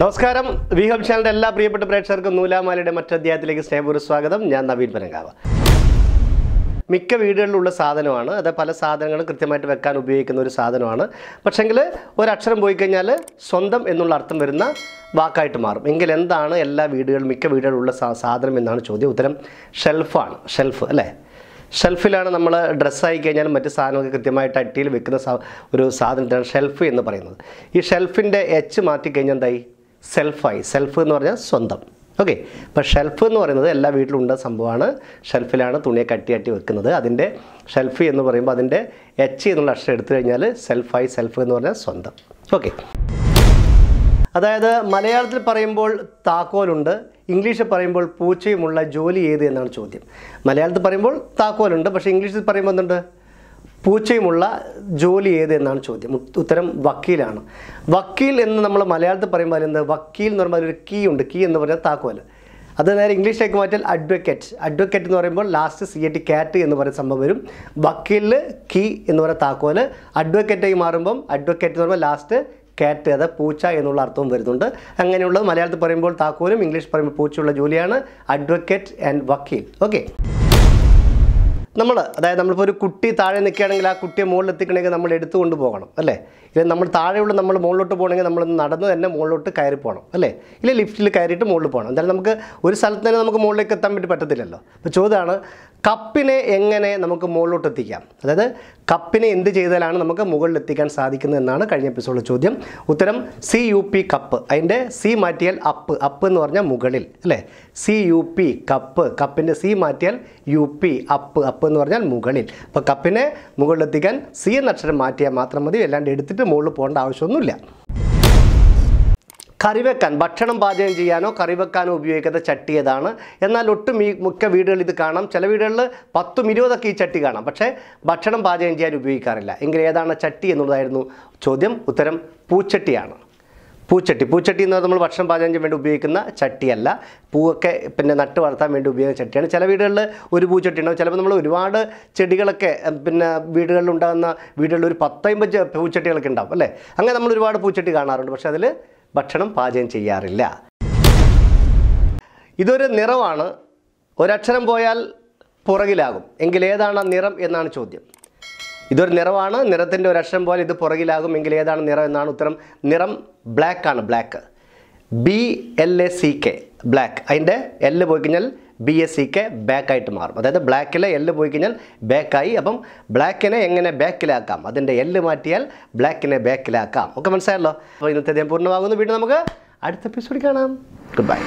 നമസ്കാരം. വിഹം ചാനലിന്റെ എല്ലാ പ്രിയപ്പെട്ട പ്രേക്ഷകർക്കും നൂലാമാലയുടെ മറ്റധ്യായത്തിലേക്ക് സ്നേഹപൂർവ സ്വാഗതം. ഞാൻ നവീൻ പനങ്കാവ് മിക്ക വീടുകളിലുള്ള സാധനമാണ്. അത് പല സാധനങ്ങളും കൃത്യമായിട്ട് വെക്കാൻ ഉപയോഗിക്കുന്ന ഒരു സാധനമാണ്. പക്ഷെങ്കിൽ ഒരക്ഷരം പോയി കഴിഞ്ഞാൽ സ്വന്തം എന്നുള്ള അർത്ഥം വരുന്ന വാക്കായിട്ട് മാറും. എങ്കിൽ എന്താണ് എല്ലാ വീടുകളിലും മിക്ക വീടുകളിലുള്ള സാധനം എന്നാണ് ചോദ്യം. ഉത്തരം ഷെൽഫാണ്. ഷെൽഫ് അല്ലേ? ഷെൽഫിലാണ് നമ്മൾ ഡ്രസ്സായി കഴിഞ്ഞാലും മറ്റ് സാധനങ്ങൾക്ക് കൃത്യമായിട്ട് അട്ടിയിൽ വെക്കുന്ന ഒരു സാധനത്തിനാണ് ഷെൽഫ് എന്ന് പറയുന്നത്. ഈ ഷെൽഫിന്റെ എച്ച് മാറ്റിക്കഴിഞ്ഞാൽ എന്തായി? സെൽഫായി സെൽഫ് എന്ന് പറഞ്ഞാൽ സ്വന്തം. ഓക്കെ അപ്പോൾ ഷെൽഫ് എന്ന് പറയുന്നത് എല്ലാ വീട്ടിലും ഉണ്ട സംഭവമാണ്. ഷെൽഫിലാണ് തുണിയെ കട്ടി കട്ടി വെക്കുന്നത്. അതിന്റെ ഷെൽഫ് എന്ന് പറയുമ്പോൾ അതിന്റെ എച്ച് എന്നുള്ള അക്ഷരം എടുത്തു കഴിഞ്ഞാൽ സെൽഫായി സെൽഫ് എന്ന് പറഞ്ഞാൽ സ്വന്തം. ഓക്കെ അതായത് മലയാളത്തിൽ പറയുമ്പോൾ താക്കോലുണ്ട്. ഇംഗ്ലീഷിൽ പറയുമ്പോൾ പൂച്ചയുമുള്ള ജോലി ഏത് എന്നാണ് ചോദ്യം. മലയാളത്തിൽ പറയുമ്പോൾ താക്കോലുണ്ട്. പക്ഷേ ഇംഗ്ലീഷിൽ പറയുമ്പോൾ എന്തുണ്ട്? പൂച്ചയുമുള്ള ജോലി ഏത് എന്നാണ് ചോദ്യം. ഉത്ത- ഉത്തരം വക്കീലാണ്. വക്കീൽ എന്ന് നമ്മൾ മലയാളത്തിൽ പറയുമ്പോൾ എന്താ വക്കീൽ എന്ന് പറയുമ്പോൾ ഒരു കീ ഉണ്ട്. കീ എന്ന് പറഞ്ഞാൽ താക്കോൽ അത് നേരെ ഇംഗ്ലീഷിലേക്ക് മാറ്റിയാൽ അഡ്വക്കേറ്റ് അഡ്വക്കേറ്റ് എന്ന് പറയുമ്പോൾ ലാസ്റ്റ് സി എ ടി കാറ്റ് എന്ന് പറയുന്ന സംഭവം വരും. വക്കീലിൽ കീ എന്ന് പറയുന്ന താക്കോൽ അഡ്വക്കേറ്റായി മാറുമ്പം അഡ്വക്കേറ്റ് എന്ന് പറയുമ്പോൾ ലാസ്റ്റ് കാറ്റ് അത് പൂച്ച എന്നുള്ള അർത്ഥവും വരുന്നുണ്ട്. അങ്ങനെയുള്ളത് മലയാളത്തിൽ പറയുമ്പോൾ താക്കോലും ഇംഗ്ലീഷ് പറയുമ്പോൾ പൂച്ചയുള്ള ജോലിയാണ് അഡ്വക്കേറ്റ് ആൻഡ് വക്കീൽ. ഓക്കെ നമ്മൾ അതായത് നമ്മളിപ്പോൾ ഒരു കുട്ടി താഴെ നിൽക്കുകയാണെങ്കിൽ ആ കുട്ടിയെ മുകളിൽ എത്തിക്കണമെങ്കിൽ നമ്മൾ എടുത്തുകൊണ്ട് പോകണം അല്ലേ? ഇല്ല നമ്മൾ താഴെയുള്ള നമ്മൾ മുകളിലോട്ട് പോകണമെങ്കിൽ നമ്മൾ നടന്ന് തന്നെ മുകളിലോട്ട് കയറി പോകണം അല്ലേ? ഇല്ല ലിഫ്റ്റിൽ കയറിയിട്ട് മുകളിൽ പോകണം. എന്തായാലും നമുക്ക് ഒരു സ്ഥലത്ത് തന്നെ നമുക്ക് മുകളിലേക്ക് എത്താൻ വേണ്ടി പറ്റത്തില്ലല്ലോ. അപ്പോൾ ചോദ്യമാണ് കപ്പിനെ എങ്ങനെ നമുക്ക് മുകളിലോട്ട് എത്തിക്കാം? അതായത് കപ്പിനെ എന്ത് ചെയ്താലാണ് നമുക്ക് മുകളിൽ എത്തിക്കാൻ സാധിക്കുന്നത് എന്നാണ് കഴിഞ്ഞ എപ്പിസോഡിലെ ചോദ്യം. ഉത്തരം സി യു പി കപ്പ് അതിന്റെ സി മാറ്റിയാൽ അപ്പ് അപ്പ് എന്ന് പറഞ്ഞാൽ മുകളിൽ അല്ലേ? സി യു പി കപ്പ് കപ്പിന്റെ സി മാറ്റിയാൽ യു പി അപ്പ് അപ്പ് എന്ന് പറഞ്ഞാൽ മുകളിൽ. അപ്പോൾ കപ്പിനെ മുകളിലെത്തിക്കാൻ സി എന്ന അക്ഷരം മാറ്റിയാൽ മാത്രം മതി. അല്ലാണ്ട് എടുത്തിട്ട് മുകളിൽ പോകേണ്ട ആവശ്യമൊന്നുമില്ല. കറി വെക്കാൻ ഭക്ഷണം പാചകം ചെയ്യാനോ കറി വെക്കാനോ ഉപയോഗിക്കുന്ന ചട്ടി ഏതാണ്? എന്നാൽ ഒട്ടും ഈ മിക്ക വീടുകളിൽ ഇത് കാണാം. ചില വീടുകളിൽ പത്തും ഇരുപതൊക്കെ ഈ ചട്ടി കാണാം. പക്ഷേ ഭക്ഷണം പാചകം ചെയ്യാൻ ഉപയോഗിക്കാറില്ല. എങ്കിൽ ഏതാണ് ചട്ടി എന്നുള്ളതായിരുന്നു ചോദ്യം. ഉത്തരം പൂച്ചട്ടിയാണ്. പൂച്ചട്ടി. പൂച്ചട്ടി എന്ന് നമ്മൾ ഭക്ഷണം പാചകം ചെയ്യാൻ വേണ്ടി ഉപയോഗിക്കുന്ന ചട്ടിയല്ല. പൂവൊക്കെ പിന്നെ നട്ട് വളർത്താൻ വേണ്ടി ഉപയോഗിക്കുന്ന ചട്ടിയാണ്. ചില വീടുകളിൽ ഒരു പൂച്ചട്ടി ഉണ്ടാവും. ചിലപ്പോൾ നമ്മൾ ഒരുപാട് ചെടികളൊക്കെ പിന്നെ വീടുകളിൽ ഉണ്ടാകുന്ന വീടുകളിൽ ഒരു പത്തമ്പത് പൂച്ചട്ടികളൊക്കെ ഉണ്ടാവും അല്ലേ? അങ്ങനെ നമ്മൾ ഒരുപാട് പൂച്ചട്ടി കാണാറുണ്ട്. പക്ഷേ അതിൽ ഭക്ഷണം പാചകം ചെയ്യാറില്ല. ഇതൊരു നിറമാണ് ഒരക്ഷരം പോയാൽ പുറകിലാകും. എങ്കിൽ ഏതാണ് ആ നിറം എന്നാണ് ചോദ്യം. ഇതൊരു നിറമാണ് നിറത്തിന്റെ ഒരക്ഷരം പോലെ ഇത് പുറകിലാകുമെങ്കിൽ ഏതാണ് നിറം എന്നാണ് ഉത്തരം. നിറം ബ്ലാക്ക് ആണ് black B L A C K black അതിന്റെ എല്ല് പോയി കഴിഞ്ഞാൽ ബി എസ് സി കെ ബാക്കായിട്ട് മാറും. അതായത് ബ്ലാക്കിലെ എല്ല് പോയി കഴിഞ്ഞാൽ ബാക്കായി അപ്പം ബ്ലാക്കിനെ എങ്ങനെ ബാക്കിലാക്കാം അതിന്റെ എല്ല് മാറ്റിയാൽ ബ്ലാക്കിനെ ബാക്കിലാക്കാം ഒക്കെ മനസ്സിലായല്ലോ? അപ്പോൾ ഇന്നത്തെ പൂർണമാകുന്നു. വീണ്ടും നമുക്ക് അടുത്ത എപ്പിസോഡിൽ കാണാം. Good bye